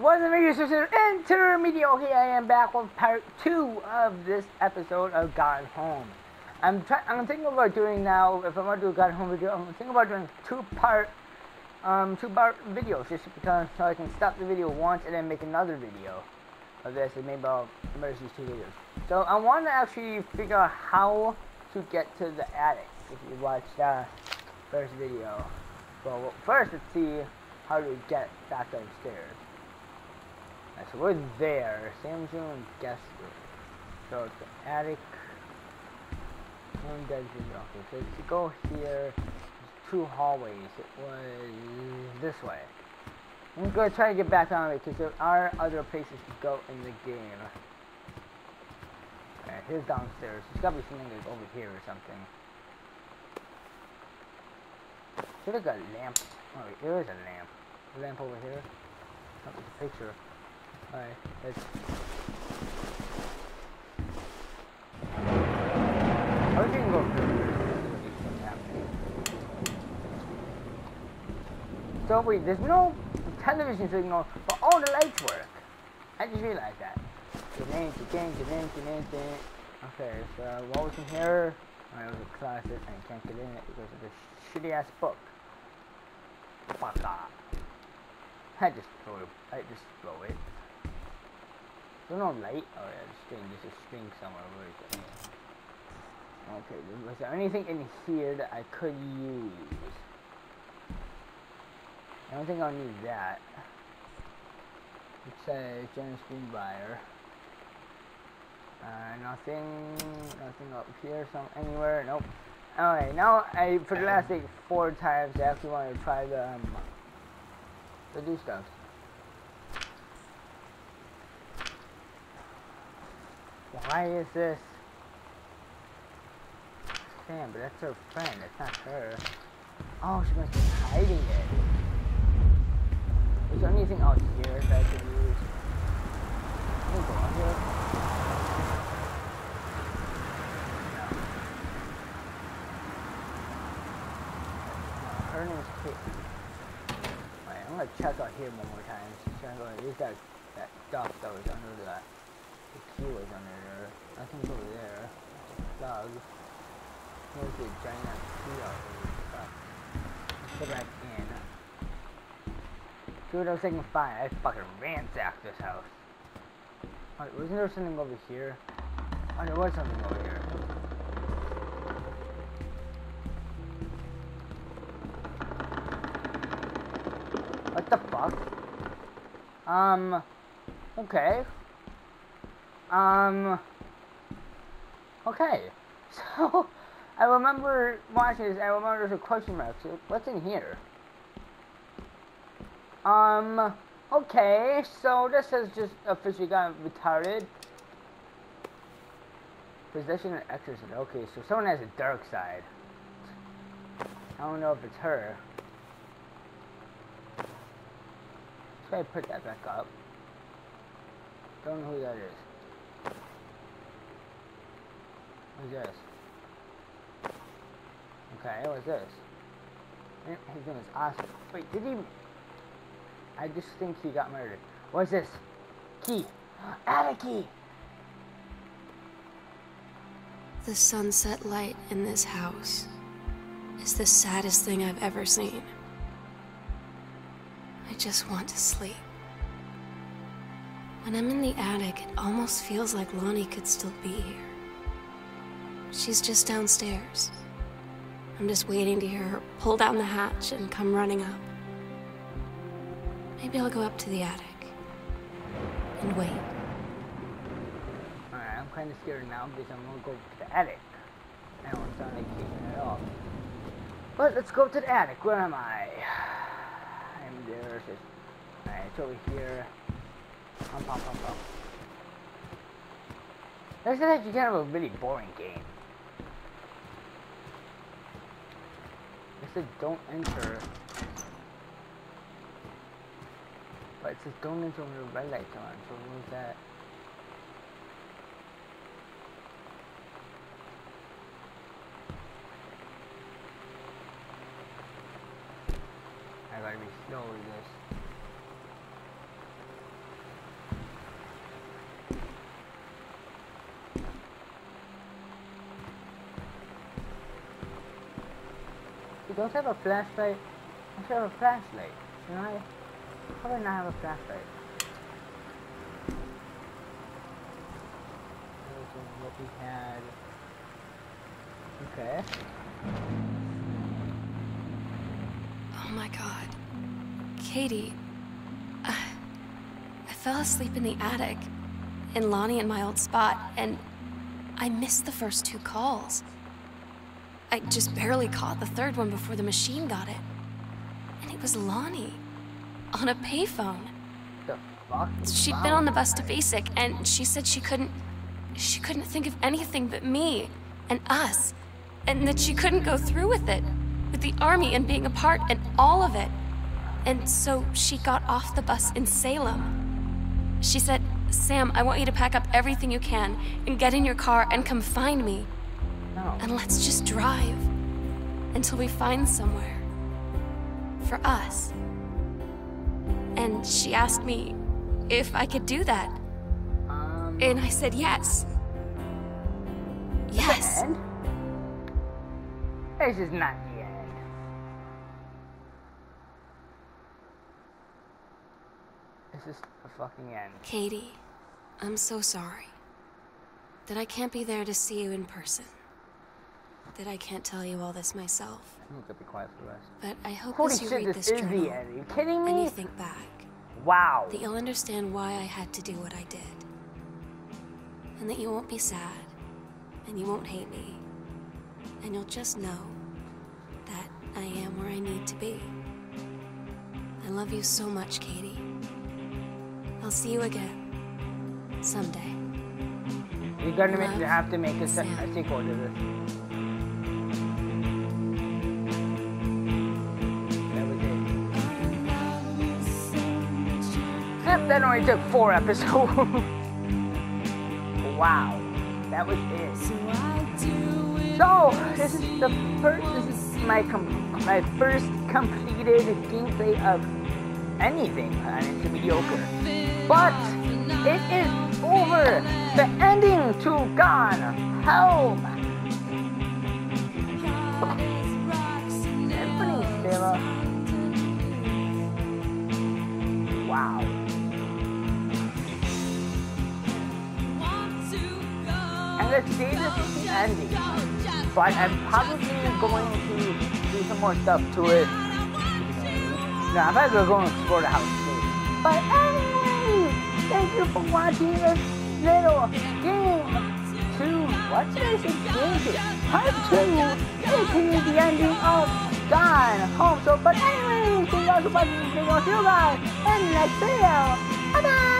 What's up, video sister? Intermediocre here. I am back with part two of this episode of Gone Home. I'm. I'm thinking about doing now. If I'm gonna do a Gone Home video, I'm thinking about doing two part, um, two part videos just because so I can stop the video once and then make another video of this and maybe I'll merge these two videos. So I want to actually figure out how to get to the attic. If you watch the first video, well, first let's see how to get back downstairs. So we're there. Samsung guest room. So it's the attic. One bedroom. Okay, so if you go here, there's two hallways. It was this way. I'm gonna try to get back on it because there are other places to go in the game. Alright, here's downstairs. There's gotta be something like over here or something. Have got a lamp. Oh, there is a lamp. A lamp over here. Oh, there's a picture. Alright, let's... Did you go? So wait, there's no television signal, but all the lights work. I just realized that. Okay, so what was in here? I was a closet, and can't get in it because of this shitty ass book. Fuck off. I just throw it. I just throw it. There's no light. Oh yeah, the string. There's a string somewhere. Where is it? Okay, was there anything in here that I could use? I don't think I'll need that. It says Jen Greenbriar. Uh, nothing, nothing up here, some anywhere, nope. Alright, now I, for the last like four times, I actually want to try the, um, to do stuff. Why is this? Sam, but that's her friend, that's not her. Oh, she must be hiding it. Is there anything out here that I can use? Can we go out here? No. Her name's Kate. I'm gonna check out here one more time. Check out, at least that, that stuff that was under the, key was under there. Nothing's over there. Dog. There's a giant key out. Go back in. See what I was thinking? Fine, I fucking ransacked this house. Alright, wasn't there something over here? Oh, there was something over here. What the fuck? Um, okay. Um, okay. So, I remember watching this, I remember there's a question mark. So, what's in here? Um, okay, so this has just officially gotten retarded. Possession and exorcism. Okay, so someone has a dark side. I don't know if it's her. Let's Should I put that back up? Don't know who that is. Who's this? Okay, what's this? Eh, his name is Oscar. Wait, did he... I just think he got murdered. What's this? Key. Add a key. The sunset light in this house is the saddest thing I've ever seen. I just want to sleep. When I'm in the attic, it almost feels like Lonnie could still be here. She's just downstairs. I'm just waiting to hear her pull down the hatch and come running up. Maybe I'll go up to the attic and wait. Alright, I'm kind of scared now because I'm gonna go to the attic. I don't sound like keeping it off. But let's go to the attic. Where am I? I'm there. It's over here. Pum, pum, pum, pum. This is actually kind of a really boring game. Said don't enter. But it says don't enter when the red light's on, so was that? I gotta be slow with this. Don't have a flashlight. I should have a flashlight. Know, I probably not have a flashlight. What we had. Okay. Oh my god. Katie. I, I fell asleep in the attic, in Lonnie and my old spot, and I missed the first two calls. I just barely caught the third one before the machine got it. And it was Lonnie. On a payphone. She'd been on the bus to basic, and she said she couldn't. She couldn't think of anything but me and us, and that she couldn't go through with it, with the army and being apart and all of it. And so she got off the bus in Salem. She said, Sam, I want you to pack up everything you can and get in your car and come find me. No. And let's just drive until we find somewhere for us. And she asked me if I could do that. Um. And I said yes. Yes. end? This is not the end. This is the fucking end. Katie, I'm so sorry that I can't be there to see you in person. That I can't tell you all this myself. I'm gonna be quiet for the rest. But I hope Holy as you shit, read this this is journal the end. Are you kidding me? and you think back, Wow. that you'll understand why I had to do what I did. And that you won't be sad, and you won't hate me. And you'll just know that I am where I need to be. I love you so much, Katie. I'll see you again. Someday. You're gonna make, have to make a, a sequel to this. That only took four episodes. wow. That was it. So, this is the first, this is my, com- my first completed gameplay of anything, and it's mediocre. But, it is over! The ending to Gone Home! Let's say this ending. But I'm probably going to do some more stuff to it. No, I'm probably going to explore the house too. But anyway, thank you for watching this little game two. What did I say? Game. Part two. aka the ending of Gone Home. So, but anyway, thank you guys for watching. See you guys in the next video. Bye bye.